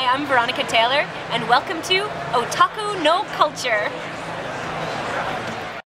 Hi, I'm Veronica Taylor, and welcome to Otaku no Culture.